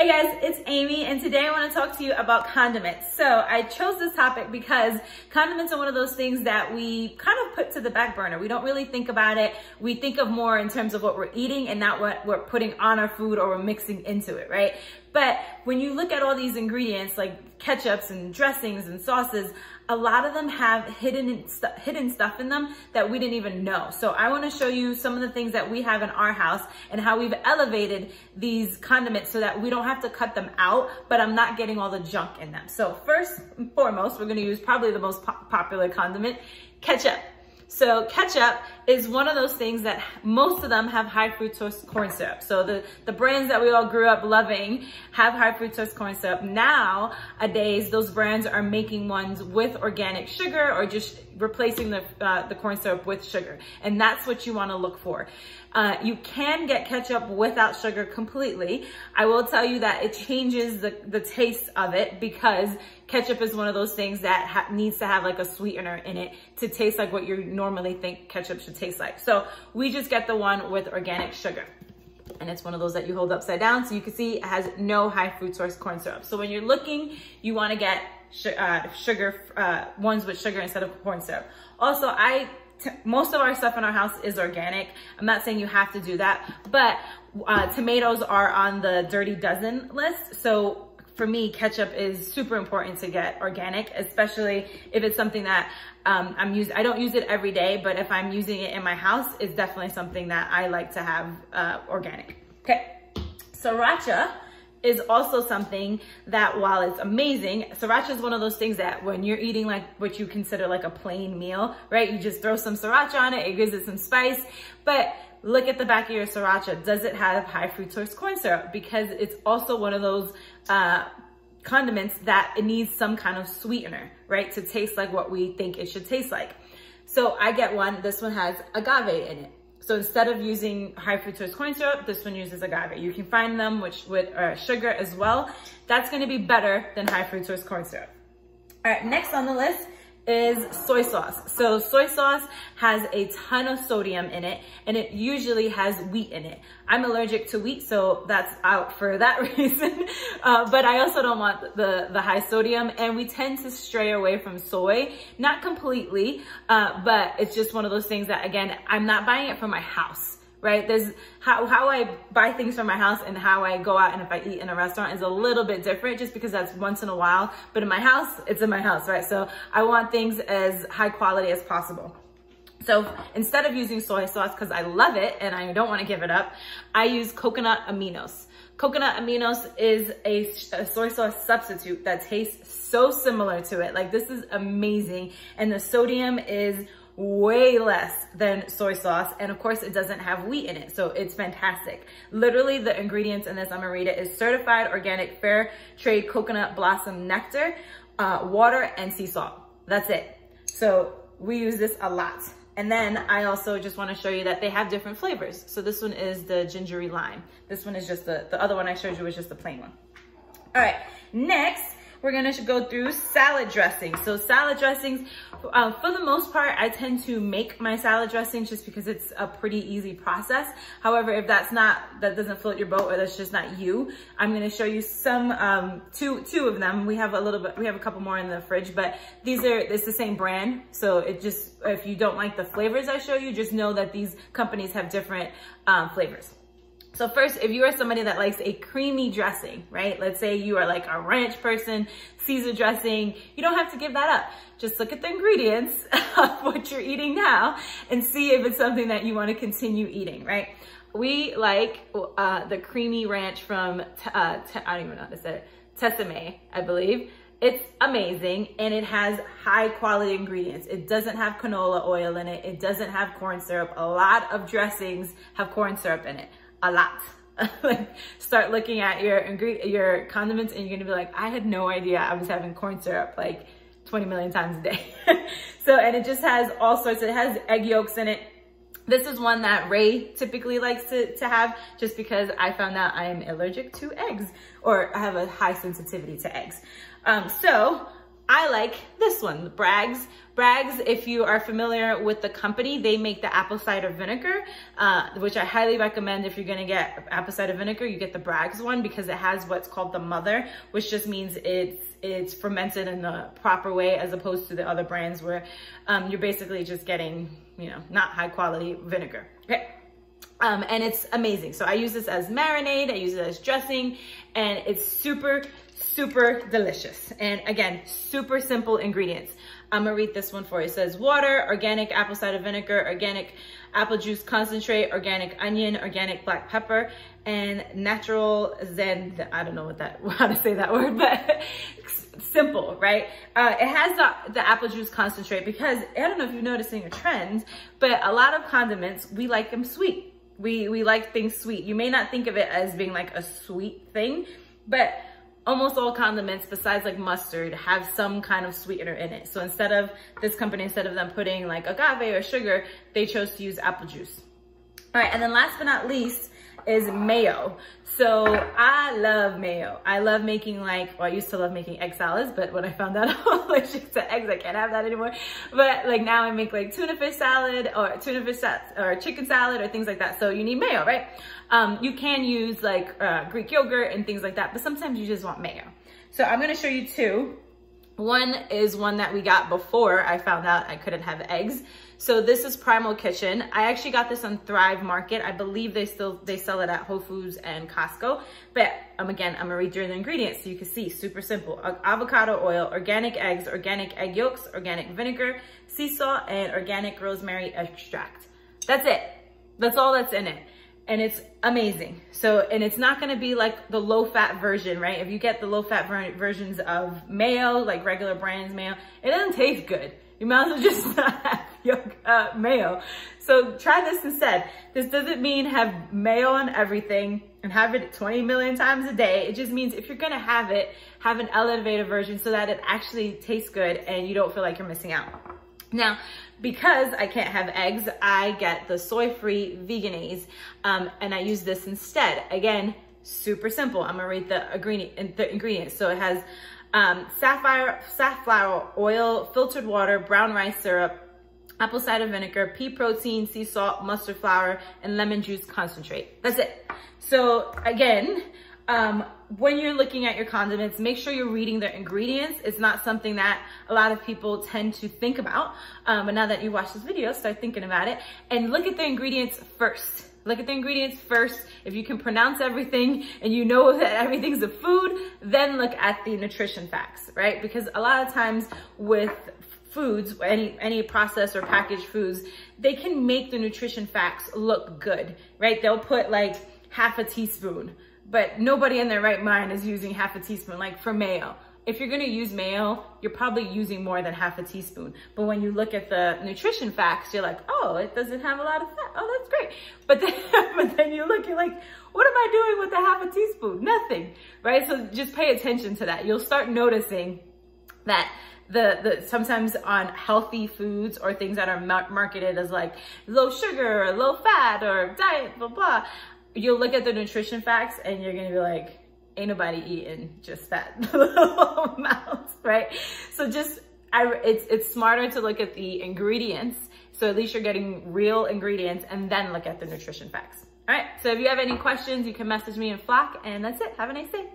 Hey guys, it's Amy and today I want to talk to you about condiments. So I chose this topic because condiments are one of those things that we kind of put to the back burner. We don't really think about it. We think of more in terms of what we're eating and not what we're putting on our food or we're mixing into it, right? But when you look at all these ingredients like ketchups and dressings and sauces, a lot of them have hidden hidden stuff in them that we didn't even know. So I want to show you some of the things that we have in our house and how we've elevated these condiments so that we don't have to cut them out, but I'm not getting all the junk in them. So first and foremost, we're going to use probably the most po popular condiment, ketchup. So ketchup is one of those things that most of them have high fructose corn syrup. So the, the brands that we all grew up loving have high fructose corn syrup. Nowadays, those brands are making ones with organic sugar or just replacing the, uh, the corn syrup with sugar. And that's what you wanna look for. Uh, you can get ketchup without sugar completely. I will tell you that it changes the, the taste of it because ketchup is one of those things that needs to have like a sweetener in it to taste like what you normally think ketchup should taste like. So we just get the one with organic sugar. And it's one of those that you hold upside down. So you can see it has no high fructose corn syrup. So when you're looking, you wanna get uh, sugar, uh, ones with sugar instead of corn syrup. Also, I most of our stuff in our house is organic. I'm not saying you have to do that, but uh, tomatoes are on the dirty dozen list. So for me, ketchup is super important to get organic, especially if it's something that um, I'm using. I don't use it every day, but if I'm using it in my house, it's definitely something that I like to have uh, organic. Okay, sriracha is also something that while it's amazing, sriracha is one of those things that when you're eating like what you consider like a plain meal, right? You just throw some sriracha on it, it gives it some spice, but look at the back of your sriracha. Does it have high fructose corn syrup? Because it's also one of those uh, condiments that it needs some kind of sweetener, right? To taste like what we think it should taste like. So I get one, this one has agave in it. So instead of using high fructose corn syrup, this one uses agave. You can find them which, with uh, sugar as well. That's gonna be better than high fructose corn syrup. All right, next on the list is soy sauce. So soy sauce has a ton of sodium in it and it usually has wheat in it. I'm allergic to wheat, so that's out for that reason. Uh, but I also don't want the, the high sodium and we tend to stray away from soy, not completely, uh, but it's just one of those things that again, I'm not buying it for my house right? There's how, how I buy things from my house and how I go out and if I eat in a restaurant is a little bit different just because that's once in a while. But in my house, it's in my house, right? So I want things as high quality as possible. So instead of using soy sauce, because I love it and I don't want to give it up, I use coconut aminos. Coconut aminos is a, a, soy sauce substitute that tastes so similar to it. Like this is amazing. And the sodium is way less than soy sauce. And of course it doesn't have wheat in it. So it's fantastic. Literally the ingredients in this, it, is certified organic fair trade coconut blossom nectar, uh, water and sea salt. That's it. So we use this a lot. And then I also just wanna show you that they have different flavors. So this one is the gingery lime. This one is just the, the other one I showed you was just the plain one. All right, next, we're gonna go through salad dressings. So salad dressings, uh, for the most part, I tend to make my salad dressings just because it's a pretty easy process. However, if that's not, that doesn't float your boat or that's just not you, I'm gonna show you some, um, two, two of them. We have a little bit, we have a couple more in the fridge, but these are, it's the same brand. So it just, if you don't like the flavors I show you, just know that these companies have different um, flavors. So first, if you are somebody that likes a creamy dressing, right? Let's say you are like a ranch person, Caesar dressing, you don't have to give that up. Just look at the ingredients of what you're eating now and see if it's something that you want to continue eating, right? We like uh, the creamy ranch from, uh, I don't even know how to say it, Tessemae, I believe. It's amazing and it has high quality ingredients. It doesn't have canola oil in it. It doesn't have corn syrup. A lot of dressings have corn syrup in it a lot. like start looking at your your condiments and you're gonna be like, I had no idea I was having corn syrup like 20 million times a day. so, and it just has all sorts, it has egg yolks in it. This is one that Ray typically likes to, to have just because I found out I'm allergic to eggs or I have a high sensitivity to eggs. Um, so I like this one, Bragg's. Bragg's, if you are familiar with the company, they make the apple cider vinegar, uh, which I highly recommend if you're gonna get apple cider vinegar, you get the Bragg's one because it has what's called the mother, which just means it's it's fermented in the proper way as opposed to the other brands where um, you're basically just getting, you know, not high quality vinegar. Okay. Um, and it's amazing. So I use this as marinade, I use it as dressing, and it's super, super delicious. And again, super simple ingredients. I'm gonna read this one for you. It says water, organic apple cider vinegar, organic apple juice concentrate, organic onion, organic black pepper, and natural zen, I don't know what that, how to say that word, but simple, right? Uh, it has the, the apple juice concentrate because I don't know if you're noticing a trend, but a lot of condiments, we like them sweet. We, we like things sweet. You may not think of it as being like a sweet thing, but almost all condiments besides like mustard have some kind of sweetener in it. So instead of this company, instead of them putting like agave or sugar, they chose to use apple juice. All right, and then last but not least, is mayo. So I love mayo. I love making like, well, I used to love making egg salads, but when I found out I'm allergic to eggs, I can't have that anymore. But like now I make like tuna fish salad or tuna fish or chicken salad or things like that. So you need mayo, right? Um, you can use like uh, Greek yogurt and things like that, but sometimes you just want mayo. So I'm gonna show you two. One is one that we got before I found out I couldn't have eggs. So this is Primal Kitchen. I actually got this on Thrive Market. I believe they still, they sell it at Whole Foods and Costco. But um, again, I'm gonna read you the ingredients so you can see, super simple. Avocado oil, organic eggs, organic egg yolks, organic vinegar, sea salt, and organic rosemary extract. That's it. That's all that's in it and it's amazing. So, and it's not gonna be like the low fat version, right? If you get the low fat ver versions of mayo, like regular brands mayo, it doesn't taste good. You might as well just not have your, uh, mayo. So try this instead. This doesn't mean have mayo on everything and have it 20 million times a day. It just means if you're gonna have it, have an elevated version so that it actually tastes good and you don't feel like you're missing out. Now, because I can't have eggs, I get the soy-free Vegenaise, um, and I use this instead. Again, super simple. I'm gonna read the, ingredient, the ingredients. So it has um, sapphire, safflower oil, filtered water, brown rice syrup, apple cider vinegar, pea protein, sea salt, mustard flour, and lemon juice concentrate. That's it. So again, um, when you're looking at your condiments, make sure you're reading the ingredients. It's not something that a lot of people tend to think about. Um, but now that you watch this video, start thinking about it and look at the ingredients first. Look at the ingredients first. If you can pronounce everything and you know that everything's a food, then look at the nutrition facts, right? Because a lot of times with foods, any, any processed or packaged foods, they can make the nutrition facts look good, right? They'll put like half a teaspoon, but nobody in their right mind is using half a teaspoon, like for mayo. If you're gonna use mayo, you're probably using more than half a teaspoon. But when you look at the nutrition facts, you're like, oh, it doesn't have a lot of fat. Oh, that's great. But then, but then you look, you're like, what am I doing with a half a teaspoon? Nothing, right? So just pay attention to that. You'll start noticing that the, the sometimes on healthy foods or things that are marketed as like low sugar or low fat or diet, blah, blah, you'll look at the nutrition facts and you're gonna be like, ain't nobody eating just that little amount, right? So just, I, it's, it's smarter to look at the ingredients. So at least you're getting real ingredients and then look at the nutrition facts. All right, so if you have any questions, you can message me in Flock and that's it. Have a nice day.